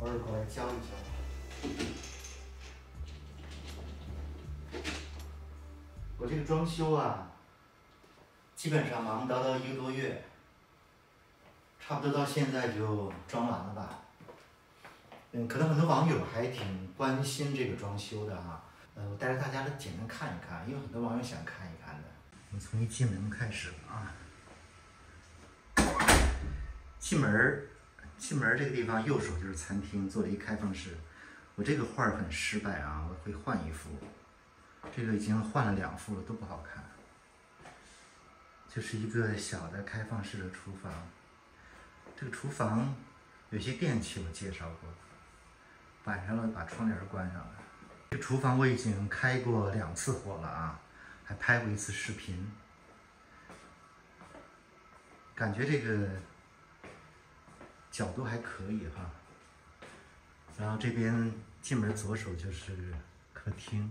偶尔过来教一教。我这个装修啊，基本上忙叨叨一个多月，差不多到现在就装完了吧。嗯，可能很多网友还挺关心这个装修的哈。呃，我带着大家来简单看一看，因为很多网友想看一看的。我从一进门开始啊，进门进门这个地方右手就是餐厅，做了一开放式。我这个画儿很失败啊，我会换一幅。这个已经换了两副了，都不好看。就是一个小的开放式的厨房。这个厨房有些电器我介绍过，晚上了把窗帘关上了。这厨房我已经开过两次火了啊，还拍过一次视频。感觉这个角度还可以哈。然后这边进门左手就是客厅。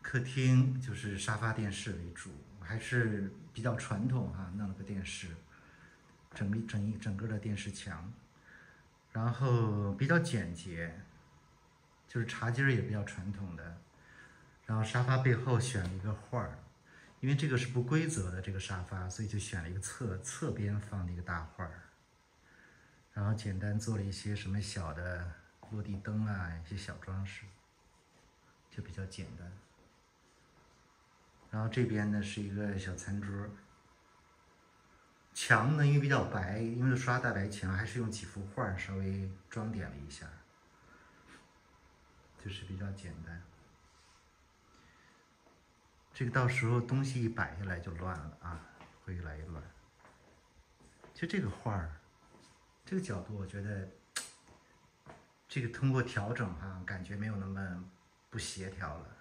客厅就是沙发电视为主，还是比较传统哈，弄了个电视，整一整一整个的电视墙，然后比较简洁，就是茶几也比较传统的，然后沙发背后选了一个画儿，因为这个是不规则的这个沙发，所以就选了一个侧侧边放的一个大画儿，然后简单做了一些什么小的落地灯啊，一些小装饰，就比较简单。然后这边呢是一个小餐桌，墙呢因为比较白，因为刷大白墙，还是用几幅画稍微装点了一下，就是比较简单。这个到时候东西一摆下来就乱了啊，会越来越乱。就这个画儿，这个角度我觉得，这个通过调整哈，感觉没有那么不协调了。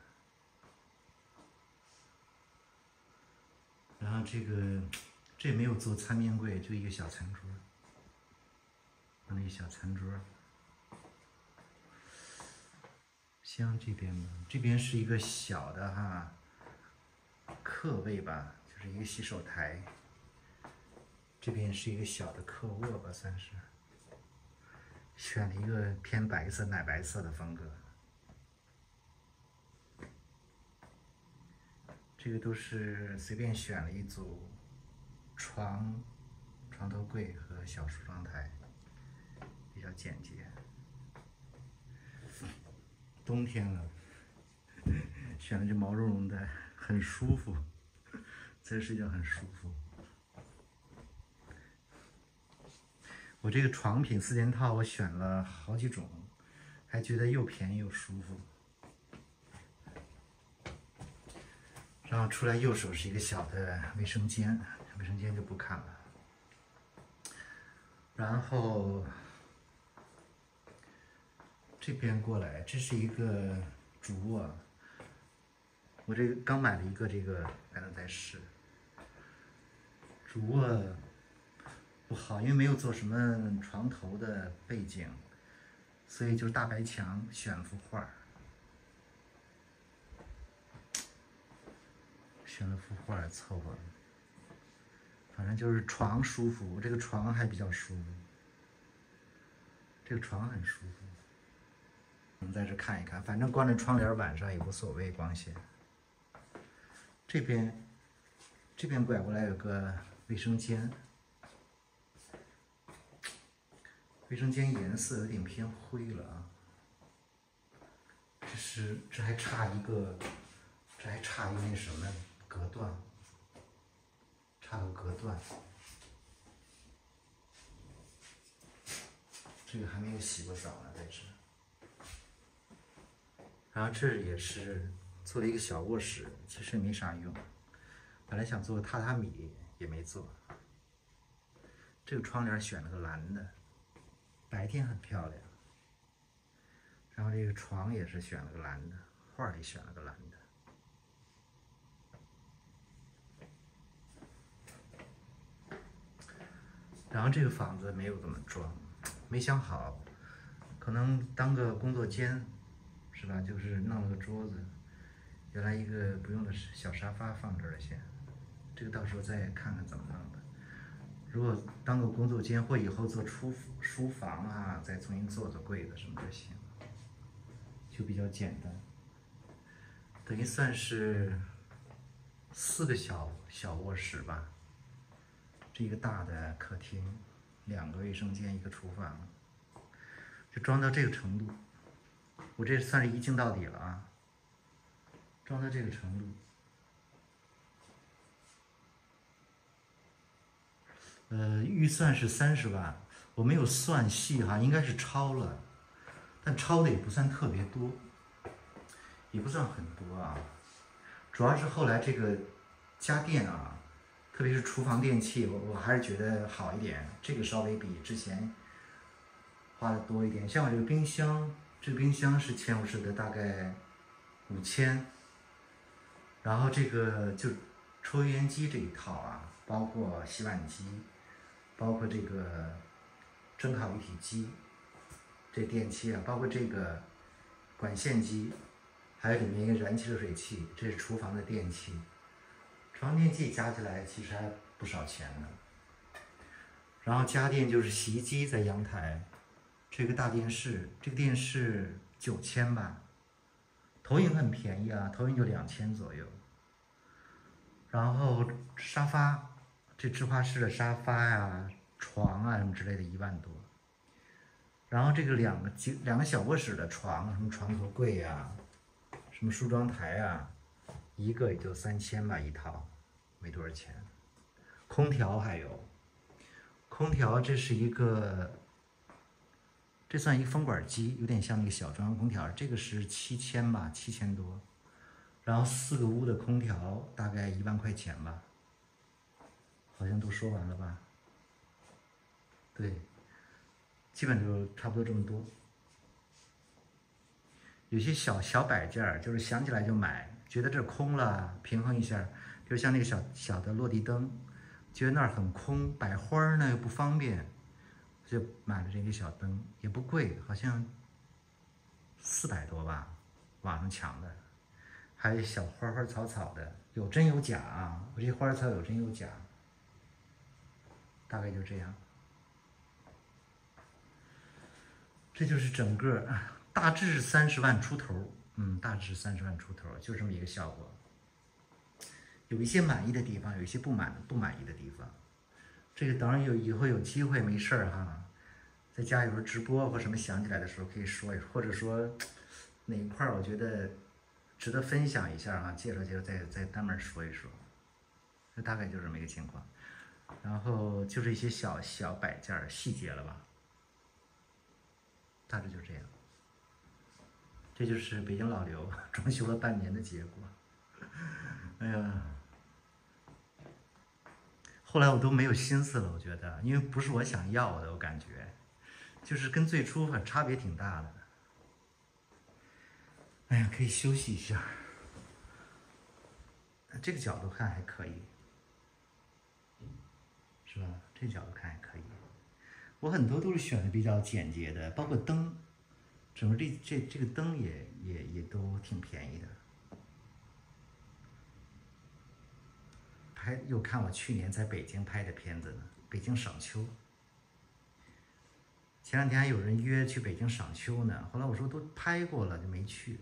然后这个这也没有做餐边柜，就一个小餐桌，放了一个小餐桌。像这边吧，这边是一个小的哈客位吧，就是一个洗手台。这边是一个小的客卧吧，算是。选了一个偏白色、奶白色的风格。这个都是随便选了一组床、床头柜和小梳妆台，比较简洁。冬天了，选了这毛茸茸的，很舒服，在这睡觉很舒服。我这个床品四件套，我选了好几种，还觉得又便宜又舒服。然后出来右手是一个小的卫生间，卫生间就不看了。然后这边过来，这是一个主卧。我这个刚买了一个这个，还能再试。主卧不好，因为没有做什么床头的背景，所以就是大白墙，选了幅画儿。选了幅画凑合，反正就是床舒服，我这个床还比较舒服，这个床很舒服。我们在这看一看，反正关着窗帘晚上也无所谓光线。这边，这边拐过来有个卫生间，卫生间颜色有点偏灰了啊。这是这还差一个，这还差一个那什么？隔断，差个隔断，这个还没有洗过澡呢，在这。然后这也是做了一个小卧室，其实没啥用。本来想做个榻榻米，也没做。这个窗帘选了个蓝的，白天很漂亮。然后这个床也是选了个蓝的，画也选了个蓝的。然后这个房子没有怎么装，没想好，可能当个工作间，是吧？就是弄了个桌子，原来一个不用的小沙发放这儿了先，这个到时候再看看怎么弄的。如果当个工作间或以后做书书房啊，再重新做做柜子什么就行，就比较简单。等于算是四个小小卧室吧，这一个大的客厅，两个卫生间，一个厨房，就装到这个程度。我这算是一镜到底了啊，装到这个程度。呃，预算是三十万，我没有算细哈，应该是超了，但超的也不算特别多，也不算很多啊。主要是后来这个家电啊，特别是厨房电器，我我还是觉得好一点，这个稍微比之前花的多一点。像我这个冰箱，这个冰箱是嵌入式的大概五千，然后这个就抽油烟机这一套啊，包括洗碗机。包括这个蒸烤一体机，这电器啊，包括这个管线机，还有里面一个燃气热水器，这是厨房的电器。厨房电器加起来其实还不少钱呢。然后家电就是洗衣机在阳台，这个大电视，这个电视九千吧。投影很便宜啊，投影就两千左右。然后沙发。这芝华士的沙发呀、床啊什么之类的，一万多。然后这个两个几两个小卧室的床，什么床头柜呀、什么梳妆台呀，一个也就三千吧一套，没多少钱。空调还有，空调这是一个，这算一个风管机，有点像那个小中央空调，这个是七千吧，七千多。然后四个屋的空调大概一万块钱吧。好像都说完了吧？对，基本就差不多这么多。有些小小摆件儿，就是想起来就买，觉得这空了，平衡一下。就像那个小小的落地灯，觉得那儿很空，摆花儿呢又不方便，就买了这个小灯，也不贵，好像四百多吧，网上抢的。还有小花花草草的，有真有假啊！我这花草有真有假。大概就这样，这就是整个大致是三十万出头，嗯，大致三十万出头，就这么一个效果。有一些满意的地方，有一些不满不满意的地方。这个等有以后有机会没事儿哈，在家有时候直播或什么想起来的时候可以说一说，或者说 哪一块儿我觉得值得分享一下哈，介绍介绍，再再单门说一说。那大概就是这么一个情况。然后就是一些小小摆件儿细节了吧，大致就这样。这就是北京老刘 装修了半年的结果。哎呀，后来我都没有心思了，我觉得，因为不是我想要的，我感觉，就是跟最初很差别挺大的。哎呀，可以休息一下。这个角度看还可以。是吧？这角度看还可以。我很多都是选的比较简洁的，包括灯，整个这这这个灯也也也都挺便宜的。拍又看我去年在北京拍的片子呢，北京赏秋。前两天还有人约去北京赏秋呢，后来我说都拍过了就没去。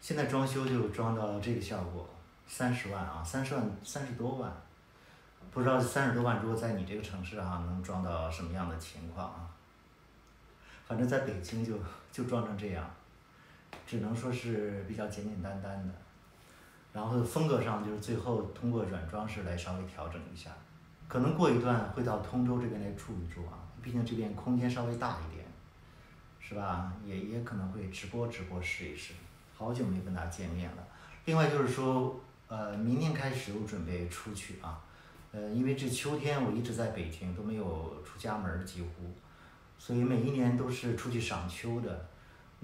现在装修就装到这个效果，三十万啊，三十万三十多万。不知道三十多万，如果在你这个城市哈，能装到什么样的情况啊？反正在北京就就装成这样，只能说是比较简简单单的。然后风格上就是最后通过软装饰来稍微调整一下，可能过一段会到通州这边来住一住啊，毕竟这边空间稍微大一点，是吧？也也可能会直播直播试一试，好久没跟大家见面了。另外就是说，呃，明天开始我准备出去啊。呃，因为这秋天我一直在北京，都没有出家门几乎，所以每一年都是出去赏秋的。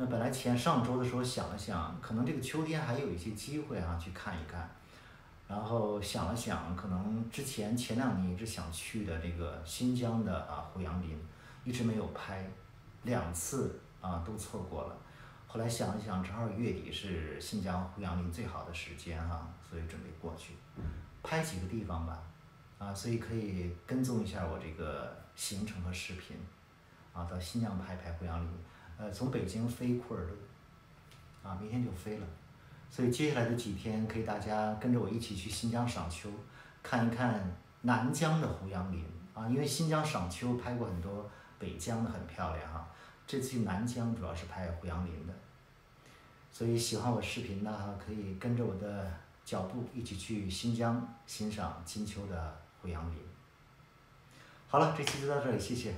那本来前上周的时候想了想，可能这个秋天还有一些机会啊，去看一看。然后想了想，可能之前前两年一直想去的这个新疆的啊胡杨林，一直没有拍，两次啊都错过了。后来想了想，正好月底是新疆胡杨林最好的时间哈，所以准备过去拍几个地方吧。啊，所以可以跟踪一下我这个行程和视频，啊，到新疆拍拍胡杨林，呃，从北京飞库尔勒，啊，明天就飞了，所以接下来的几天可以大家跟着我一起去新疆赏秋，看一看南疆的胡杨林，啊，因为新疆赏秋拍过很多北疆的很漂亮哈，这次去南疆主要是拍胡杨林的，所以喜欢我视频的哈可以跟着我的脚步一起去新疆欣赏金秋的。胡杨林，好了，这期就到这里，谢谢。